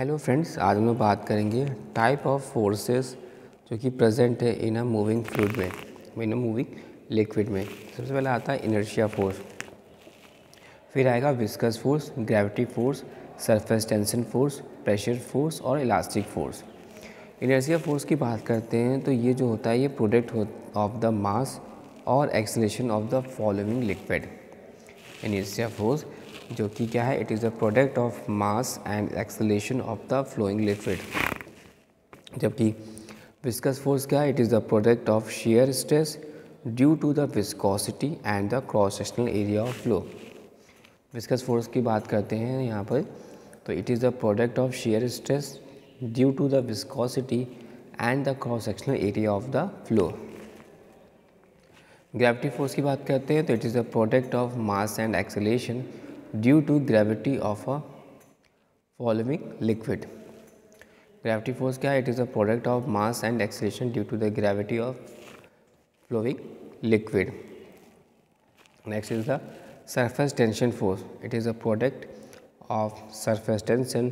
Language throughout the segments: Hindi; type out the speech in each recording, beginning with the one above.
हेलो फ्रेंड्स आज हम लोग बात करेंगे टाइप ऑफ़ फोर्सेस जो कि प्रेजेंट है इन अ मूविंग फ्लूड में इन अ मूविंग लिक्विड में। सबसे पहले आता है इनर्शिया फोर्स फिर आएगा viscous force gravity force surface tension force pressure force और इलास्टिक फोर्स इनर्शिया फोर्स की बात करते हैं तो ये जो होता है ये प्रोडक्ट ऑफ़ द मास और acceleration of the following liquid inertia force जो कि क्या है it is a product of mass and acceleration of the flowing liquid जबकि विस्कस फोर्स क्या है it is the product of shear stress due to the viscosity and the cross sectional area of flow viscous force की बात करते हैं यहाँ पर तो it is the product of shear stress due to the viscosity and the cross sectional area of the flow gravity force की बात करते हैं तो it is the product of mass and acceleration due to gravity of a following liquid gravity force क्या है? It is a product of mass and acceleration due to the gravity of flowing liquid next is the surface tension force it is a product of surface tension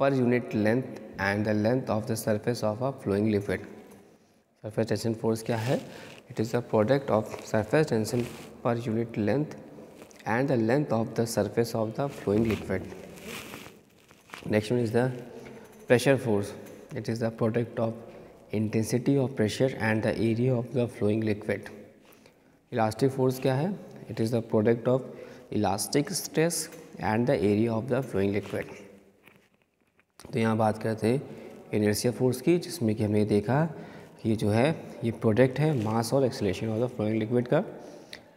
per unit length and the length of the surface of a flowing liquid surface tension force क्या है? It is a product of surface tension per unit length and the length of the surface of the flowing liquid. Next one is the pressure force. It is the product of intensity of pressure and the area of the flowing liquid. Elastic force क्या है? It is the product of elastic stress and the area of the flowing liquid. तो यहाँ बात करते हैं इनर्सिया फोर्स की जिसमें कि हमने देखा कि ये जो है ये प्रोडक्ट है मास और acceleration of the flowing liquid का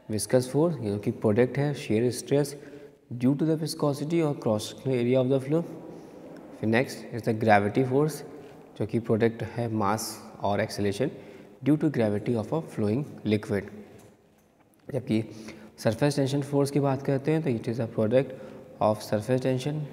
विस्कस फोर्स जो कि प्रोडक्ट है shear stress due to the viscosity और cross area of the flow फिर next is the gravity force जो कि प्रोडक्ट है मास और acceleration due to gravity of a flowing liquid जबकि सरफेस टेंशन फोर्स की बात करते हैं तो it is a product of surface tension